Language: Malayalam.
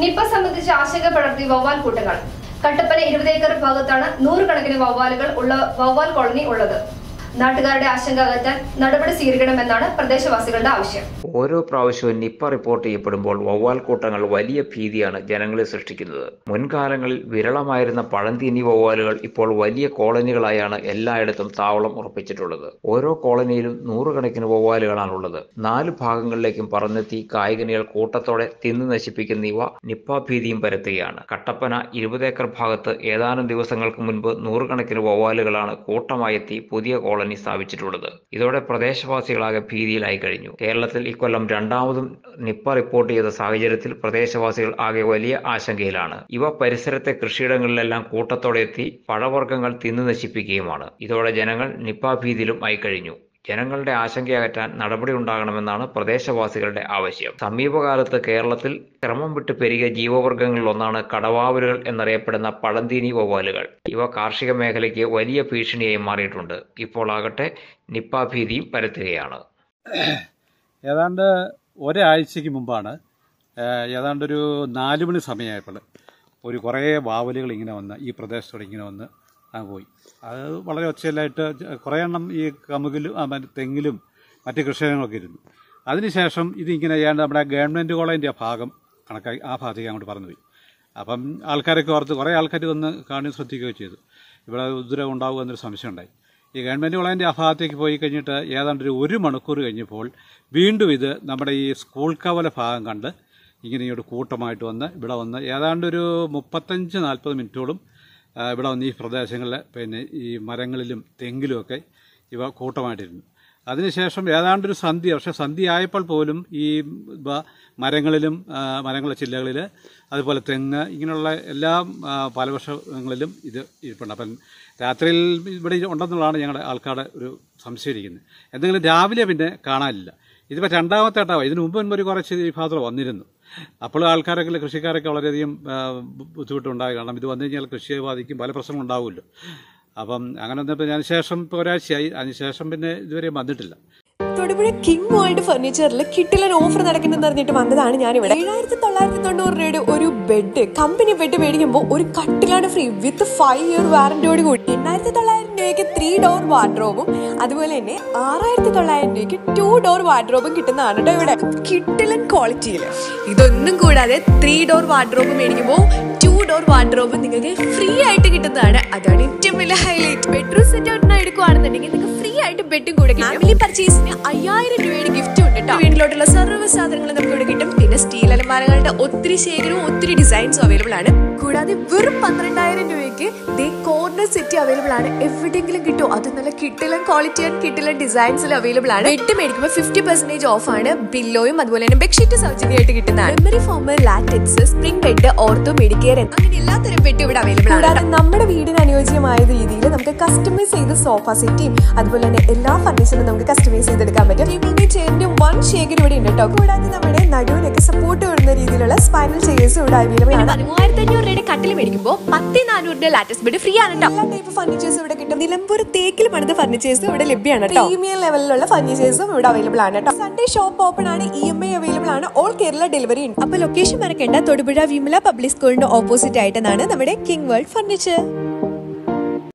നിപ്പ സംബന്ധിച്ച് ആശങ്ക പടർത്തി വവ്വാൽ കൂട്ടങ്ങൾ. കട്ടപ്പന ഇരുപത് ഏക്കർ ഭാഗത്താണ് നൂറുകണക്കിന് വവ്വാലുകൾ ഉള്ള വവ്വാൽ കോളനി ഉള്ളത്. നാട്ടുകാരുടെ ആശങ്ക അകറ്റാൻ നടപടി സ്വീകരിക്കണമെന്നാണ് പ്രദേശവാസികളുടെ ആവശ്യം. ഓരോ പ്രാവശ്യവും നിപ്പ റിപ്പോർട്ട് ചെയ്യപ്പെടുമ്പോൾ വവ്വാൽ കൂട്ടങ്ങൾ വലിയ ഭീതിയാണ് ജനങ്ങളെ സൃഷ്ടിക്കുന്നത്. മുൻകാലങ്ങളിൽ വിരളമായിരുന്ന പഴന്തീനി വവ്വാലുകൾ ഇപ്പോൾ വലിയ കോളനികളായാണ് എല്ലായിടത്തും താവളം ഉറപ്പിച്ചിട്ടുള്ളത്. ഓരോ കോളനിയിലും നൂറുകണക്കിന് വവ്വാലുകളാണുള്ളത് നാല് ഭാഗങ്ങളിലേക്കും പറന്നെത്തി കായികനികൾ കൂട്ടത്തോടെ തിന്നു നശിപ്പിക്കുന്ന ഇവ നിപ്പ ഭീതിയും പരത്തുകയാണ്. കട്ടപ്പന ഇരുപതേക്കർ ഭാഗത്ത് ഏതാനും ദിവസങ്ങൾക്ക് മുൻപ് നൂറുകണക്കിന് വവ്വാലുകളാണ് കൂട്ടമായെത്തി പുതിയ കോളനി സ്ഥാപിച്ചിട്ടുള്ളത്. ഇതോടെ പ്രദേശവാസികളാകെ ഭീതിയിലായി കഴിഞ്ഞു. കേരളത്തിൽ ഇക്കൊല്ലം രണ്ടാമതും നിപ്പ റിപ്പോർട്ട് ചെയ്ത സാഹചര്യത്തിൽ പ്രദേശവാസികൾ ആകെ വലിയ ആശങ്കയിലാണ്. ഇവ പരിസരത്തെ കൃഷിയിടങ്ങളിലെല്ലാം കൂട്ടത്തോടെ എത്തി പഴവർഗങ്ങൾ തിന്നു നശിപ്പിക്കുകയുമാണ്. ഇതോടെ ജനങ്ങൾ നിപ്പ ഭീതിയിലും ആയിക്കഴിഞ്ഞു. ജനങ്ങളുടെ ആശങ്ക അകറ്റാൻ നടപടി ഉണ്ടാകണമെന്നാണ് പ്രദേശവാസികളുടെ ആവശ്യം. സമീപകാലത്ത് കേരളത്തിൽ ക്രമം വിട്ട് പെരുകിയ ജീവവർഗങ്ങളിൽ ഒന്നാണ് കടവാവലുകൾ എന്നറിയപ്പെടുന്ന പഴന്തീനി വവ്വാലുകൾ. ഇവ കാർഷിക മേഖലയ്ക്ക് വലിയ ഭീഷണിയായി മാറിയിട്ടുണ്ട്. ഇപ്പോൾ ആകട്ടെ നിപ്പ ഭീതിയും പരത്തുകയാണ്. ഏതാണ്ട് ഒരാഴ്ചയ്ക്ക് മുമ്പാണ് ഏതാണ്ടൊരു നാല് മണി സമയമായപ്പോൾ ഒരു കുറേ വാവലുകൾ ഇങ്ങനെ വന്ന് ഈ പ്രദേശത്തോടെ ഇങ്ങനെ വന്ന് അങ്ങ് പോയി. അത് വളരെ ഒച്ചയിലായിട്ട് കുറേ എണ്ണം ഈ കമുകിലും തെങ്ങിലും മറ്റ് കൃഷിയിടങ്ങളൊക്കെ ഇരുന്നു. അതിനുശേഷം ഇതിങ്ങനെ ചെയ്യാണ്ട് നമ്മുടെ ഗവൺമെന്റ് കോളേജിന്റെ ഭാഗം കണക്കാക്കി ആ ഭാഗത്തേക്ക് അങ്ങോട്ട് പറഞ്ഞു പോയി അപ്പം ആൾക്കാരൊക്കെ ഓർത്ത് കുറേ ആൾക്കാർ വന്ന് കാണി ശ്രദ്ധിക്കുകയോ ചെയ്തു. ഇവിടെ ഉദ്രവം ഉണ്ടാവുക എന്നൊരു സംശയം ഉണ്ടായി ഈ ഗവൺമെന്റ് കോളേജിന്റെ ആ ഭാഗത്തേക്ക് പോയി കഴിഞ്ഞിട്ട് ഏതാണ്ട് ഒരു ഒരു മണിക്കൂർ കഴിഞ്ഞപ്പോൾ വീണ്ടും ഇത് നമ്മുടെ ഈ സ്കൂൾ കവല ഭാഗം കണ്ട് ഇങ്ങനെ ഇങ്ങോട്ട് കൂട്ടമായിട്ട് വന്ന് ഇവിടെ വന്ന് ഏതാണ്ട് ഒരു മുപ്പത്തഞ്ച് നാൽപ്പത് മിനിറ്റോളം ഇവിടെ വന്ന് ഈ പ്രദേശങ്ങളിൽ പിന്നെ ഈ മരങ്ങളിലും തെങ്ങിലുമൊക്കെ ഇവ കൂട്ടമായിട്ടിരുന്നു. അതിനുശേഷം ഏതാണ്ടൊരു സന്ധി പക്ഷേ സന്ധ്യ ആയപ്പോൾ പോലും ഈ മരങ്ങളിലും മരങ്ങളുടെ ചില്ലകളിൽ അതുപോലെ തെങ്ങ് ഇങ്ങനെയുള്ള എല്ലാ ആ, ഇത് ഇരിപ്പുണ്ട്. അപ്പം രാത്രിയിൽ ഇവിടെ ഉണ്ടെന്നുള്ളതാണ് ഞങ്ങളുടെ ആൾക്കാരുടെ ഒരു സംശയം ഇരിക്കുന്നത് എന്തെങ്കിലും രാവിലെ പിന്നെ കാണാനില്ല. ഇതിപ്പോൾ രണ്ടാമത്തെ ഘട്ടമാണ് ഇതിന് മുമ്പ് മുൻപ് ഒരു കുറച്ച് ഈ ഭാഗത്തോളം വന്നിരുന്നു. അപ്പോൾ ആൾക്കാരൊക്കെ കൃഷിക്കാരൊക്കെ വളരെയധികം ബുദ്ധിമുട്ടുണ്ടായി കാരണം ഇത് വന്നു കഴിഞ്ഞാൽ കൃഷിയെ ബാധിക്കും പല പ്രശ്നങ്ങളും ഉണ്ടാവുമല്ലോ. അപ്പം അങ്ങനെ വന്നപ്പോൾ ഞാൻ ശേഷം ഒരാഴ്ചയായി അതിനുശേഷം പിന്നെ ഇതുവരെ വന്നിട്ടില്ല. തൊടുപുഴ കിങ് വേൾഡ് ഫർണിച്ചറിൽ കിട്ടിലൻ ഓഫർ നടക്കുന്നെന്ന് അറിഞ്ഞിട്ട് വന്നതാണ് ഞാനിവിടെ. ഏഴായിരത്തി തൊള്ളായിരത്തി തൊണ്ണൂറ് രൂപയുടെ ഒരു ബെഡ് കമ്പനി ബെഡ് മേടിക്കുമ്പോൾ ഒരു കട്ടിലാണ് ഫ്രീ വിത്ത് ഫൈവ് ഇയർ വാറന്റിയോട് കൂടി. എണ്ണായിരത്തി തൊള്ളായിരം രൂപയ്ക്ക് ത്രീ ഡോർ വാർഡ്രോബും അതുപോലെ തന്നെ ആറായിരത്തി തൊള്ളായിരം രൂപയ്ക്ക് ടു ഡോർ വാർഡ്രോബും കിട്ടുന്നതാണ് കേട്ടോ ഇവിടെ. കിട്ടിലൻ ക്വാളിറ്റിയിൽ ഇതൊന്നും കൂടാതെ ത്രീ ഡോർ വാർഡ്രോബ് മേടിക്കുമ്പോൾ ടു ഡോർ വാർഡ്രോബ് നിങ്ങൾക്ക് ഫ്രീ ആയിട്ട് കിട്ടുന്നതാണ്. അതാണ് ഏറ്റവും വലിയ ഹൈലൈറ്റ് ബെഡ്റൂം സെറ്റ് ഒരെണ്ണം എടുക്കുകയാണെന്നുണ്ടെങ്കിൽ നിങ്ങൾക്ക് ഫ്രീ ആയിട്ട് ബെഡും കൂടെ ഫാമിലി പർച്ചേസിന് അയ്യായിരം രൂപയുടെ ഗിഫ്റ്റ് ഉണ്ട് കേട്ടോ വീട്ടിലോട്ടുള്ള സർവ സാധനങ്ങൾ നമുക്ക് ഇവിടെ കിട്ടും. പിന്നെ സ്റ്റീൽ അലമാരകളുടെ ഒത്തിരി ശേഖരവും ഒത്തിരി ഡിസൈൻസും അവൈലബിൾ ആണ്. കൂടാതെ വെറും പന്ത്രണ്ടായിരം രൂപയ്ക്ക് ദേ കോർണർ സെറ്റ് അവൈലബിൾ ആണ്. എവിടെയെങ്കിലും കിട്ടും? അത് നല്ല കിട്ടിലും ക്വാളിറ്റി ആൻഡ് കിട്ടിലും ഡിസൈൻസിൽ അവൈലബിൾ ആണ്. എട്ട് മേടിക്കുമ്പോൾ ഫിഫ്റ്റി പെർസെന്റേജ് ഓഫ് ആണ്. ബില്ലോയും അതുപോലെ തന്നെ ബെഡ്ഷീറ്റ് സൗജന്യമായിട്ട് കിട്ടുന്നതാണ്. Memory foam latex spring bed ortho medicare അങ്ങനെ എല്ലാത്തരം ബെഡ് ഇവിടെ അവൈലബിൾ ആണ് കൂടാതെ നമ്മുടെ വീടിന് അനുയോജ്യമായ രീതിയിൽ നമുക്ക് കസ്റ്റമൈസ് ചെയ്ത സോഫ സെറ്റും അതുപോലെ തന്നെ എല്ലാ ഫർണിച്ചറും നമുക്ക് കസ്റ്റമൈസ് ചെയ്തെടുക്കാൻ പറ്റും. ടേബിളിന്റെ ചെയറിന്റെ വൺ ഷേഗർ ഇവിടെ ഉണ്ട് കേട്ടോ. കൂടാതെ നമ്മുടെ നടുവിനൊക്കെ സപ്പോർട്ട് വരുന്ന രീതിയിലുള്ള സ്പൈനൽ ചെയേഴ്സ് ഇവിടെ അവൈലബിൾ ആണ്. പതിമൂവായിരത്തി അഞ്ഞൂറ് രൂപയുടെ കട്ടിൽ മേടിക്കുമ്പോൾ പത്തി നാനൂറിന്റെ ലാറ്റസ് ബെഡ് ഫ്രീ ആണ് കേട്ടോ എല്ലാ ടൈപ്പ് ഫർണിച്ചേഴ്സ് ഇവിടെ കിട്ടും. നിലമ്പൂർ തേക്കിൽ പണിത ഫർണിച്ചേഴ്സും ഇവിടെ ലഭ്യമാണ് പ്രീമിയം ലെവലിലുള്ള ഫർണിച്ചേഴ്സും ഇവിടെ അവൈലബിൾ ആണ് കേട്ടോ സൺഡേ ഷോപ്പ് ഓപ്പൺ ആണ് ഇ എം ഐ അവൈലബിൾ ആണ് ഓൾ കേരള ഡെലിവറി ഉണ്ട്. അപ്പൊ ലൊക്കേഷൻ മറക്കേണ്ട തൊടുപുഴ വിമല പബ്ലിക് സ്കൂളിന്റെ ഓപ്പോസിറ്റ് ആയിട്ടാണ് നമ്മുടെ കിങ് വേൾഡ് ഫർണിച്ചർ